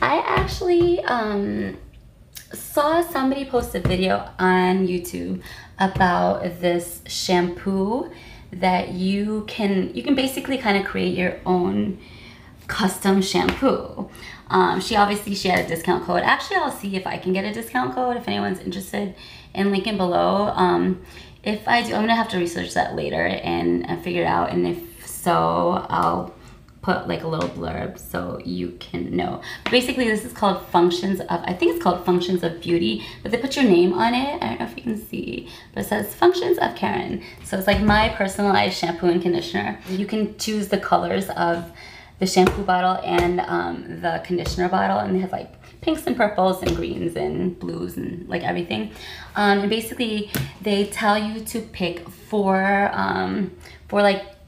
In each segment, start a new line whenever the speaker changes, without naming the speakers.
I actually um, saw somebody post a video on YouTube about this shampoo that you can you can basically kind of create your own custom shampoo. Um, she obviously she had a discount code. Actually, I'll see if I can get a discount code if anyone's interested in linking below. Um, if I do, I'm gonna have to research that later and, and figure it out. And if so, I'll put like a little blurb so you can know. Basically, this is called Functions of, I think it's called Functions of Beauty, but they put your name on it. I don't know if you can see, but it says Functions of Karen. So it's like my personalized shampoo and conditioner. You can choose the colors of the shampoo bottle and um, the conditioner bottle, and they have like pinks and purples and greens and blues and like everything. Um, and basically, they tell you to pick four, um, four like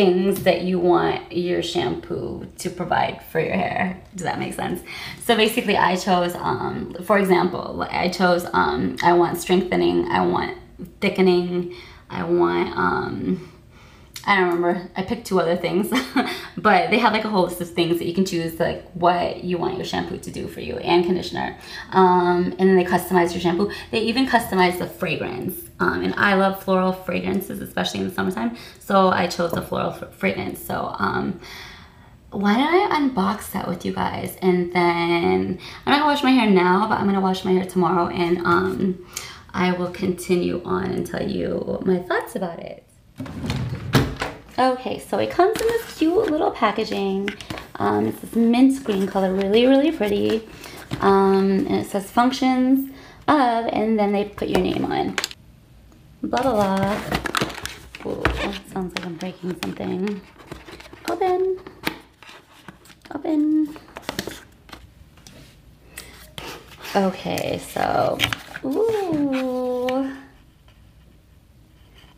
things that you want your shampoo to provide for your hair. Does that make sense? So basically I chose, um, for example, I chose, um, I want strengthening, I want thickening, I want, um, I don't remember. I picked two other things, but they have like a whole list of things that you can choose like what you want your shampoo to do for you and conditioner. Um, and then they customize your shampoo. They even customize the fragrance. Um, and I love floral fragrances, especially in the summertime. So I chose the floral fragrance. So um, why don't I unbox that with you guys? And then I'm not gonna wash my hair now, but I'm gonna wash my hair tomorrow and um, I will continue on and tell you my thoughts about it. Okay, so it comes in this cute little packaging. Um, it's this mint green color, really, really pretty. Um, and it says functions of, and then they put your name on. Blah, blah, blah. Ooh, sounds like I'm breaking something. Open. Open. Okay, so, ooh.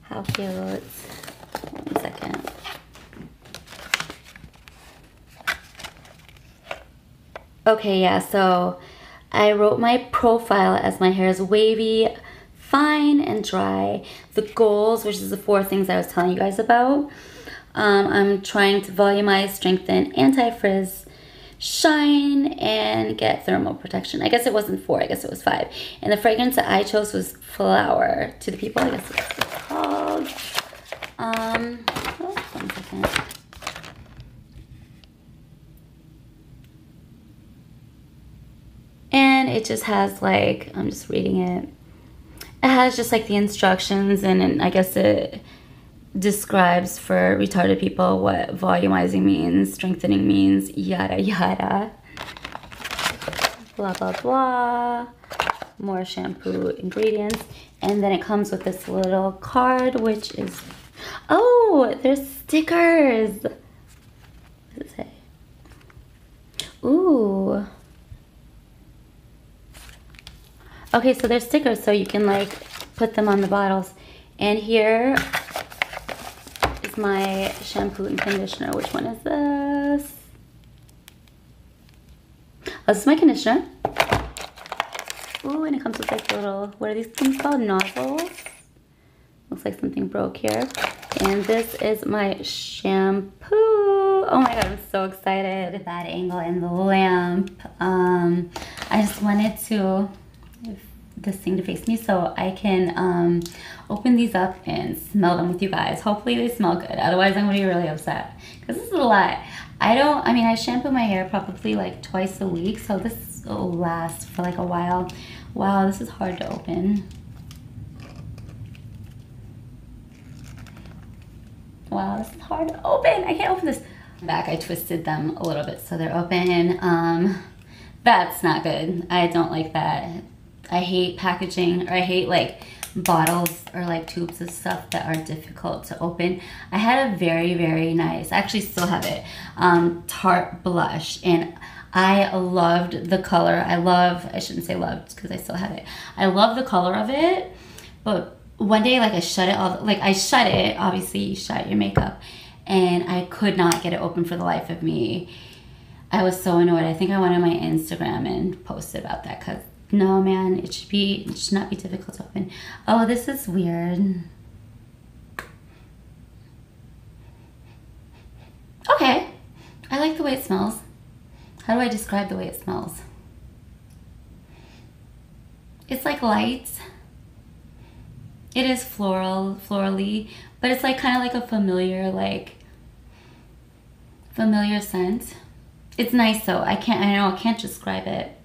How cute. One second. Okay, yeah, so I wrote my profile as my hair is wavy, fine, and dry. The goals, which is the four things I was telling you guys about. Um, I'm trying to volumize, strengthen, anti-frizz, shine, and get thermal protection. I guess it wasn't four, I guess it was five. And the fragrance that I chose was Flower to the People, I guess it's called. Um, oh, one second. And it just has like, I'm just reading it. It has just like the instructions and, and I guess it describes for retarded people what volumizing means, strengthening means, yada yada. Blah blah blah. More shampoo ingredients. And then it comes with this little card which is Oh, there's stickers. What does it say? Ooh. Okay, so there's stickers, so you can like put them on the bottles. And here is my shampoo and conditioner. Which one is this? Oh, this is my conditioner. Ooh, and it comes with like little, what are these things called? Nozzles. Looks like something broke here. And this is my shampoo. Oh my god, I'm so excited. That angle and the lamp. Um, I just wanted to this thing to face me so I can um, open these up and smell them with you guys. Hopefully they smell good. Otherwise I'm gonna be really upset because this is a lot. I don't, I mean, I shampoo my hair probably like twice a week. So this will last for like a while. Wow, this is hard to open. Wow, this is hard to open. I can't open this. Back, I twisted them a little bit so they're open. Um, that's not good. I don't like that. I hate packaging or I hate like bottles or like tubes of stuff that are difficult to open. I had a very, very nice, I actually still have it, um, Tarte blush. And I loved the color. I love, I shouldn't say loved because I still have it. I love the color of it, but one day like I shut it all like I shut it obviously you shut your makeup and I could not get it open for the life of me I was so annoyed I think I went on my Instagram and posted about that because no man it should be it should not be difficult to open oh this is weird okay I like the way it smells how do I describe the way it smells? It's like light. It is floral, florally, but it's like kind of like a familiar, like familiar scent. It's nice though. I can't. I know I can't describe it.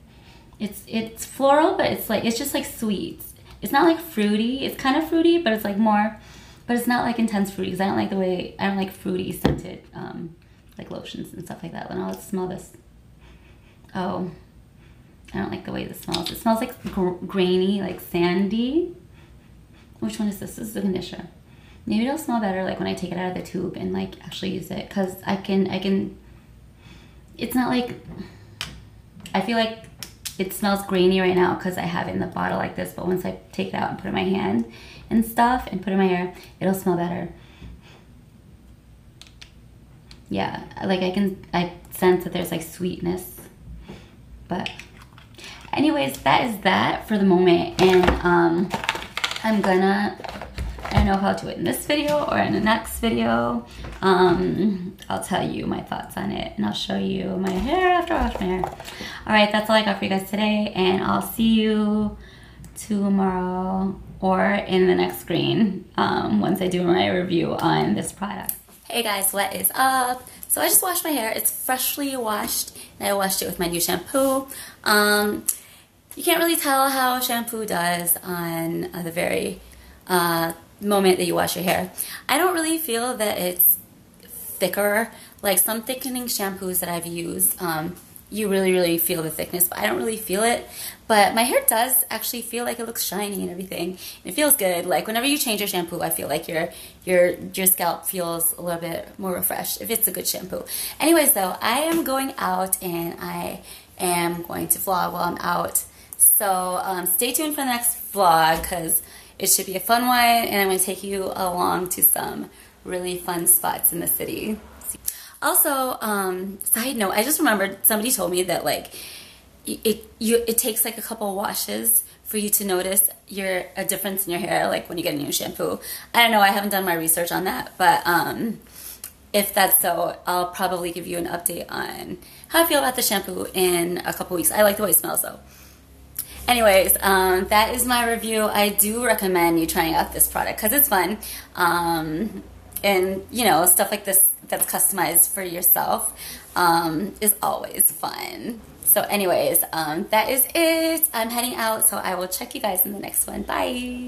It's it's floral, but it's like it's just like sweet. It's not like fruity. It's kind of fruity, but it's like more. But it's not like intense fruity because I don't like the way I don't like fruity scented um, like lotions and stuff like that. Now let's smell this. Oh, I don't like the way this smells. It smells like gr grainy, like sandy. Which one is this? This is the conditioner. Maybe it'll smell better like when I take it out of the tube and like actually use it because I can I can. It's not like. I feel like it smells grainy right now because I have it in the bottle like this, but once I take it out and put it in my hand and stuff and put it in my hair, it'll smell better. Yeah, like I can, I sense that there's like sweetness, but anyways, that is that for the moment. And um, I'm gonna I know if I'll do it in this video or in the next video. Um, I'll tell you my thoughts on it and I'll show you my hair after I wash my hair. All right, that's all I got for you guys today and I'll see you tomorrow or in the next screen um, once I do my review on this product. Hey guys, what is up? So I just washed my hair. It's freshly washed and I washed it with my new shampoo. Um, you can't really tell how shampoo does on uh, the very uh, moment that you wash your hair. I don't really feel that it's thicker. Like some thickening shampoos that I've used, um, you really, really feel the thickness, but I don't really feel it. But my hair does actually feel like it looks shiny and everything. It feels good. Like whenever you change your shampoo, I feel like your your your scalp feels a little bit more refreshed if it's a good shampoo. Anyways, though, I am going out and I am going to vlog while I'm out. So um, stay tuned for the next vlog because it should be a fun one, and I'm going to take you along to some really fun spots in the city. Also, um, side note, I just remembered somebody told me that like it you it takes like a couple washes for you to notice your a difference in your hair, like when you get a new shampoo. I don't know, I haven't done my research on that, but um, if that's so, I'll probably give you an update on how I feel about the shampoo in a couple weeks. I like the way it smells though. Anyways, um, that is my review. I do recommend you trying out this product because it's fun. Um, and, you know, stuff like this that's customized for yourself um, is always fun. So anyways, um, that is it. I'm heading out, so I will check you guys in the next one. Bye.